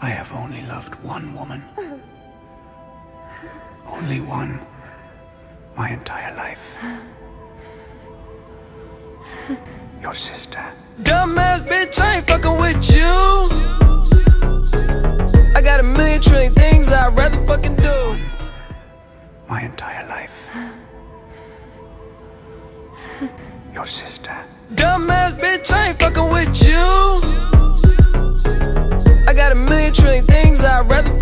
I have only loved one woman. Only one. My entire life. Your sister. Dumbass bitch, I ain't fucking with you. I got a million trillion things I'd rather fucking do. My entire life. Your sister. Dumbass bitch, I ain't fucking trillion things I'd rather.